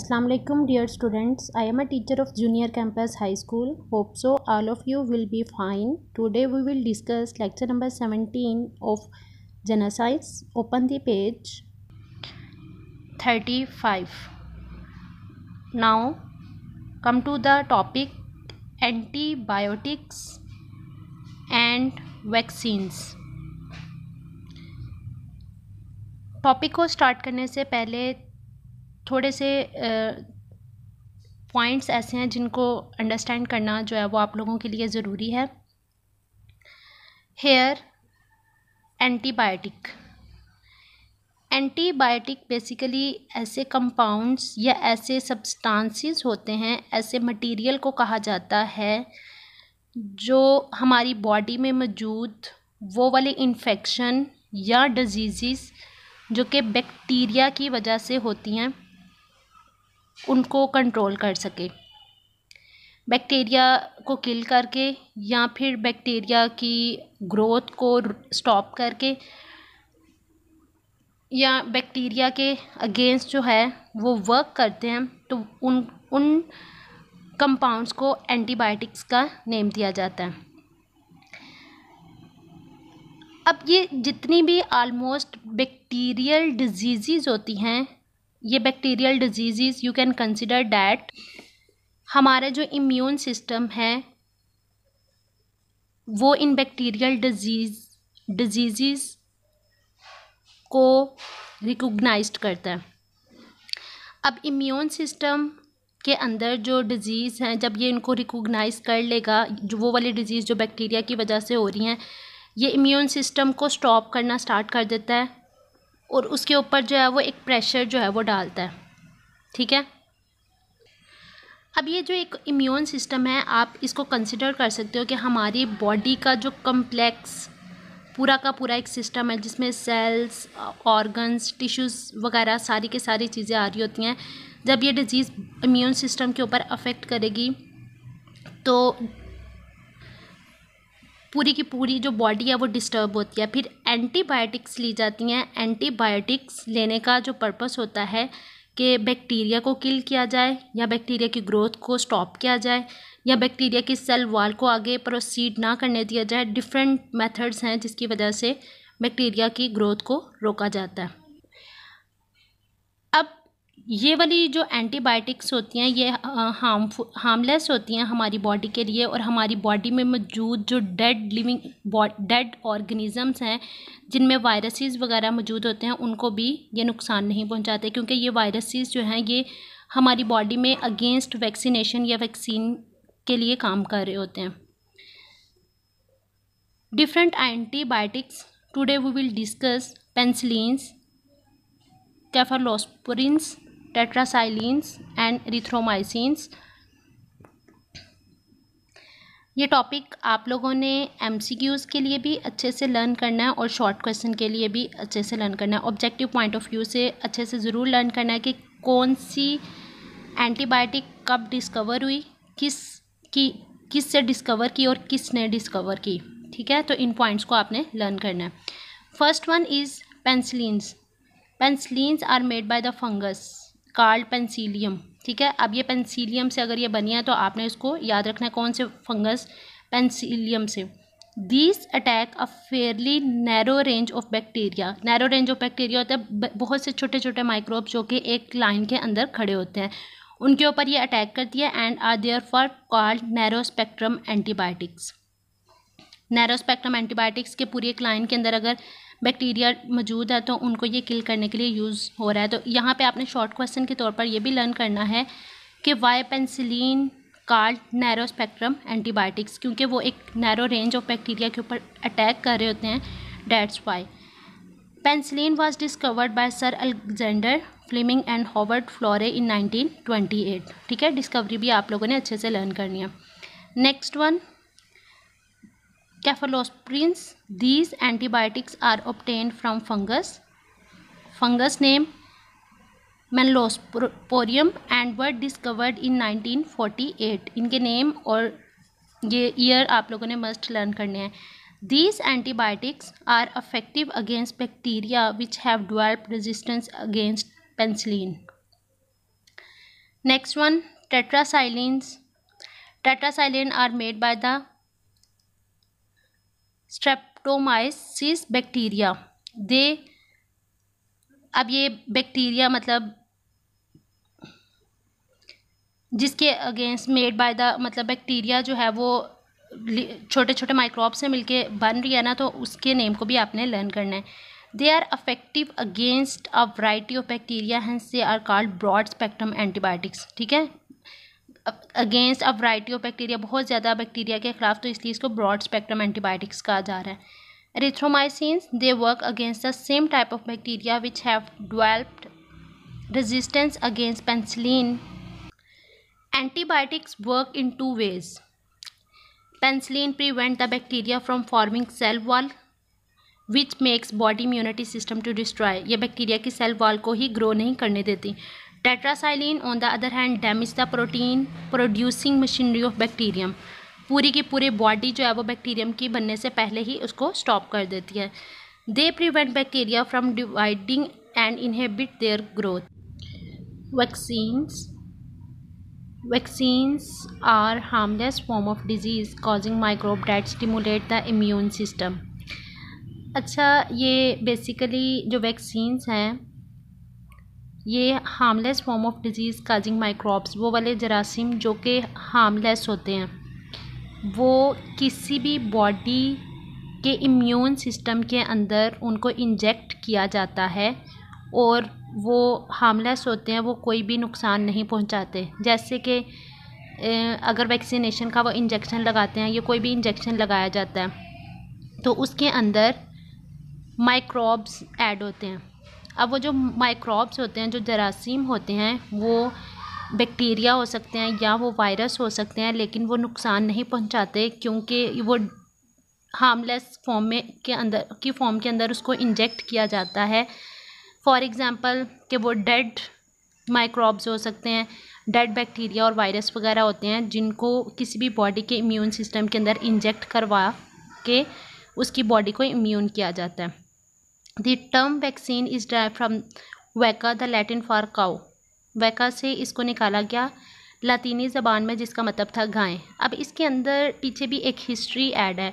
Assalamu alaikum dear students I am a teacher of junior campus high school hope so all of you will be fine today we will discuss lecture number 17 of genocides open the page 35 now come to the topic antibiotics and vaccines topic को start करने से पहले थोड़े से points ऐसे हैं जिनको understand करना जो है वो आप लोगों के लिए ज़रूरी है। हेयर एंटीबायोटिक एंटीबायोटिक बेसिकली ऐसे कंपाउंड्स या ऐसे सब्सटेंसेस होते हैं, ऐसे मटेरियल को कहा जाता है, जो हमारी बॉडी में मौजूद वो वाले इन्फेक्शन या डिज़ीज़ जो कि बैक्टीरिया की वजह से होती हैं। उनको कंट्रोल कर सके। बैक्टीरिया को किल करके या फिर बैक्टीरिया की ग्रोथ को स्टॉप करके या बैक्टीरिया के अगेंस्ट जो है, वो वर्क करते हैं तो उन उन कंपाउंड्स को एंटीबायोटिक्स का नेम दिया जाता है। अब ये जितनी भी आलमोस्ट बैक्टीरियल डिज़ीज़ होती हैं ये bacterial disease you can consider that हमारा जो इम्यून सिस्टम है, वो इन बैक्टीरियल डिज़ीज़ डिज़ीज़ को रिकोगनाइज करता है। अब इम्यून सिस्टम के अंदर जो डिज़ीज़ हैं, जब ये इनको रिकोगनाइज कर लेगा, जो वो वाली डिज़ीज़ जो बैक्टीरिया की वजह से हो रही हैं, ये इम्यून सिस्टम को स्टॉप करना स्टार्ट कर देता है। और उसके ऊपर जो है वो एक प्रेशर जो है वो डालता है। ठीक है? अब ये जो एक इम्यून सिस्टम है, आप इसको कंसिडर कर सकते हो कि हमारी बॉडी का जो कम्प्लेक्स पूरा का पूरा एक सिस्टम है, जिसमें सेल्स ऑर्गन्स टिश्यूज़ वगैरह सारी के सारी चीज़ें आ रही होती हैं। जब ये डिज़ीज़ इम्यून सिस्टम के ऊपर अफेक्ट करेगी तो पूरी की पूरी जो बॉडी है वो डिस्टर्ब होती है। फिर एंटीबायोटिक्स ली जाती हैं। एंटीबायोटिक्स लेने का जो पर्पस होता है कि बैक्टीरिया को किल किया जाए या बैक्टीरिया की ग्रोथ को स्टॉप किया जाए या बैक्टीरिया की सेल वॉल को आगे प्रोसीड ना करने दिया जाए, डिफरेंट मेथड्स हैं जिसकी वजह से बैक्टीरिया की ग्रोथ को रोका जाता है। ये वाली जो एंटीबायोटिक्स होती हैं, ये हार्म हार्मलेस होती हैं हमारी बॉडी के लिए और हमारी बॉडी में मौजूद जो डेड लिविंग डेड ऑर्गेनिज़म्स हैं, जिनमें वायरसेस वगैरह मौजूद होते हैं, उनको भी ये नुकसान नहीं पहुंचाते क्योंकि ये वायरसेस जो हैं, ये हमारी बॉडी में अगेंस्ट वैक्सीनेशन या वैक्सीन के लिए काम कर रहे होते हैं। Different antibiotics, today we will discuss penicillins, cephalosporins tetracyclines and erythromycins ये टॉपिक आप लोगों ने एम के लिए भी अच्छे से लर्न करना है और शॉर्ट क्वेश्चन के लिए भी अच्छे से लर्न करना है। ऑब्जेक्टिव पॉइंट ऑफ़ व्यू से अच्छे से ज़रूर लर्न करना है कि कौन सी एंटीबायोटिक कब डिस्कवर हुई, किस की, किस से डिस्कवर की और किसने डिस्कवर की। ठीक है? तो इन पॉइंट्स को आपने लर्न करना है। First one is penicillins penicillins are made by the fungus called penicillium, ठीक है? अब ये पेंसिलियम से अगर ये बनी है तो आपने इसको याद रखना है कौन से फंगस? पेंसिलियम से। This attack a fairly narrow range of bacteria narrow range of bacteria होता है बहुत से छोटे छोटे माइक्रोब जो कि एक लाइन के अंदर खड़े होते हैं। उनके ऊपर ये अटैक करती है and are there for called narrow spectrum antibiotics narrow spectrum antibiotics के पूरी एक लाइन के अंदर अगर बैक्टीरिया मौजूद है तो उनको ये किल करने के लिए यूज़ हो रहा है। तो यहाँ पे आपने शॉर्ट क्वेश्चन के तौर पर ये भी लर्न करना है कि why penicillin called narrow spectrum antibiotics क्योंकि वो एक नैरो रेंज ऑफ़ बैक्टीरिया के ऊपर अटैक कर रहे होते हैं। That's why penicillin was discovered by sir Alexander Fleming and Howard Florey in 1928 ठीक है डिस्कवरी भी आप लोगों ने अच्छे से लर्न करनी है। Next one cephalosporins these antibiotics are obtained from fungus fungus name मेनलोसपोरियम and were discovered in 1948 इनके नेम और ये ईयर आप लोगों ने मस्ट लर्न करने हैं. These antibiotics are effective against bacteria which have develop resistance against penicillin next one tetracycline tetracycline are made by the streptomyces bacteria they अब ये बैक्टीरिया मतलब जिसके अगेंस्ट मेड बाय द मतलब बैक्टीरिया जो है वो छोटे छोटे माइक्रोब से मिलके बन रही है ना तो उसके नेम को भी आपने लर्न करना है। They are effective against a variety of bacteria hence they are called broad spectrum antibiotics ठीक है? Against a variety of bacteria बहुत ज़्यादा बैक्टीरिया के खिलाफ तो इसलिए इसको ब्रॉड स्पेक्ट्रम एंटीबायोटिक्स कहा जा रहा है। Erythromycin they work against the same type of bacteria which have developed resistance against penicillin antibiotics work in two ways penicillin prevent the bacteria from forming cell wall which makes body immunity system to destroy ये bacteria की cell wall को ही grow नहीं करने देती। Tetracycline on the other hand damage the protein producing machinery of bacterium पूरी की पूरी बॉडी जो है वो बैक्टीरियम की बनने से पहले ही उसको स्टॉप कर देती है। They prevent bacteria from dividing and inhibit their growth vaccines vaccines are harmless form of disease causing microbe that stimulate the immune system अच्छा ये बेसिकली जो वैक्सीन्स हैं ये harmless form of disease causing microbes वो वाले जरासीम जो कि harmless होते हैं, वो किसी भी बॉडी के इम्यून सिस्टम के अंदर उनको इंजेक्ट किया जाता है और वो हार्मलेस होते हैं, वो कोई भी नुकसान नहीं पहुंचाते। जैसे कि अगर वैक्सीनेशन का वो इंजेक्शन लगाते हैं या कोई भी इंजेक्शन लगाया जाता है तो उसके अंदर माइक्रोब्स ऐड होते हैं। अब वो जो माइक्रोब्स होते हैं, जो जरासीम होते हैं, वो बैक्टीरिया हो सकते हैं या वो वायरस हो सकते हैं, लेकिन वो नुकसान नहीं पहुंचाते क्योंकि वो हार्मलेस फॉर्म में के अंदर, की फॉर्म के अंदर उसको इंजेक्ट किया जाता है। फॉर एग्ज़ाम्पल कि वो डेड माइक्रोब्स हो सकते हैं डेड बैक्टीरिया और वायरस वगैरह होते हैं, जिनको किसी भी बॉडी के इम्यून सिस्टम के अंदर इंजेक्ट करवा के उसकी बॉडी को इम्यून किया जाता है। The term vaccine is derived from vacca the Latin for cow vacca से इसको निकाला गया लातीनी ज़बान में, जिसका मतलब था गाय। अब इसके अंदर पीछे भी एक हिस्ट्री ऐड है।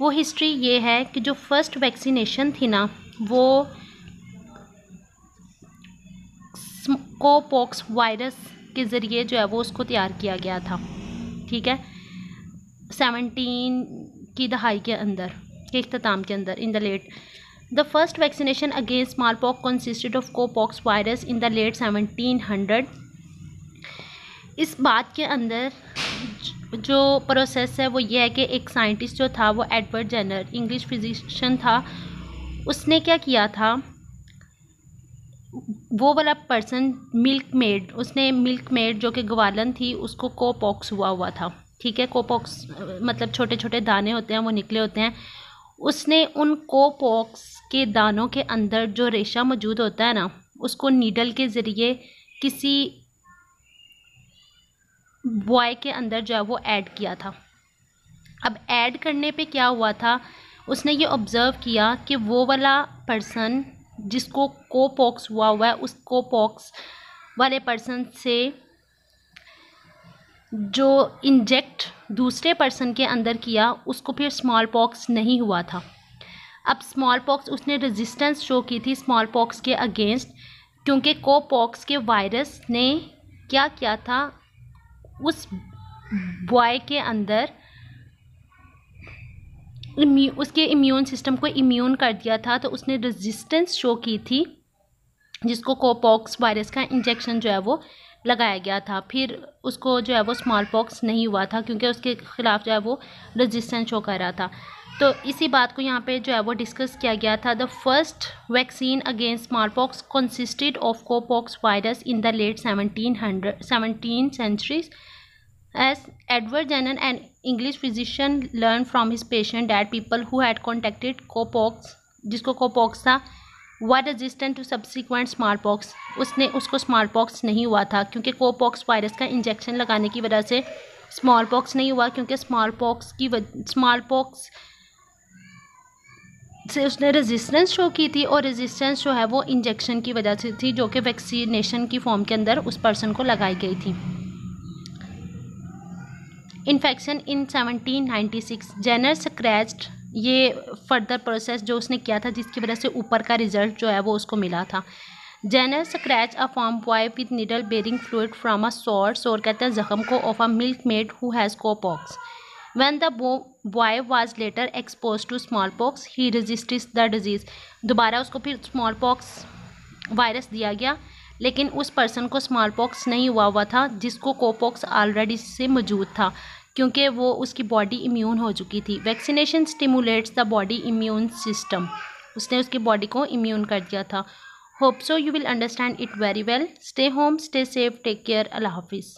वो हिस्ट्री ये है कि जो फ़र्स्ट वैक्सीनेशन थी ना, वो कोपोक्स वायरस के ज़रिए जो है वो उसको तैयार किया गया था। ठीक है? सेवनटीन की दहाई के अंदर के अख्ताम के अंदर in the late The first vaccination against smallpox consisted of copox virus in the late 1700. इस बात के अंदर जो प्रोसेस है वो ये है कि एक साइंटिस्ट जो था वो एडवर्ड जेनर इंग्लिश फिजिशियन था, उसने क्या किया था? वो वाला पर्सन मिल्क मेड उसने मिल्क मेड जो कि ग्वालन थी, उसको कोपॉक्स हुआ हुआ था। ठीक है? कोपॉक्स मतलब छोटे छोटे दाने होते हैं, वो निकले होते हैं। उसने उन कोपॉक्स के दानों के अंदर जो रेशा मौजूद होता है ना, उसको नीडल के ज़रिए किसी बॉय के अंदर जो है वो ऐड किया था। अब ऐड करने पे क्या हुआ था? उसने ये ऑब्ज़र्व किया कि वो वाला पर्सन जिसको कोपॉक्स हुआ हुआ है, उस कोपॉक्स वाले पर्सन से जो इंजेक्ट दूसरे पर्सन के अंदर किया, उसको फिर स्मॉल पॉक्स नहीं हुआ था। अब स्मॉल पॉक्स उसने रेजिस्टेंस शो की थी स्मॉल पॉक्स के अगेंस्ट क्योंकि कोपॉक्स के वायरस ने क्या किया था? उस बॉय के अंदर उसके इम्यून सिस्टम को इम्यून कर दिया था तो उसने रेजिस्टेंस शो की थी, जिसको कोपॉक्स वायरस का इंजेक्शन जो है वो लगाया गया था। फिर उसको जो है वो स्मॉल पॉक्स नहीं हुआ था, क्योंकि उसके ख़िलाफ़ जो है वो रेजिस्टेंस शो कर रहा था। तो इसी बात को यहाँ पे जो है वो डिस्कस किया गया था। The first vaccine against small pox consisted of cowpox virus in the late seventeen hundred seventeen centuries as Edward Jenner an English physician learn from his patient that people who had contacted cowpox जिसको cowpox था were resistant to subsequent small pox उसने, उसको small pox नहीं हुआ था, क्योंकि cowpox virus का injection लगाने की वजह से स्मॉल पॉक्स नहीं हुआ, क्योंकि स्मॉल पॉक्स की स्मॉल पॉक्स से उसने रेजिस्टेंस शो की थी और रेजिस्टेंस जो है वो इंजेक्शन की वजह से थी, जो कि वैक्सीनेशन की फॉर्म के अंदर उस पर्सन को लगाई गई थी। इन्फेक्शन इन 1796 जेनर स्क्रैच्ड ये फर्दर प्रोसेस जो उसने किया था, जिसकी वजह से ऊपर का रिज़ल्ट जो है वो उसको मिला था। Jenner scratch a form boy with needle bearing fluid from a sore sore कहते हैं, जख्म को of a milk maid who has cowpox When the boy was later exposed to smallpox, he resisted the disease. दोबारा उसको फिर small pox virus दिया गया लेकिन उस पर्सन को स्मॉल पॉक्स नहीं हुआ हुआ था जिसको कोपॉक्स ऑलरेडी से मौजूद था क्योंकि वो उसकी बॉडी इम्यून हो चुकी थी। Vaccination stimulates the body immune system उसने उसकी बॉडी को इम्यून कर दिया था। Hope so you will understand it very well stay home stay safe take care अल्लाह हाफिज़।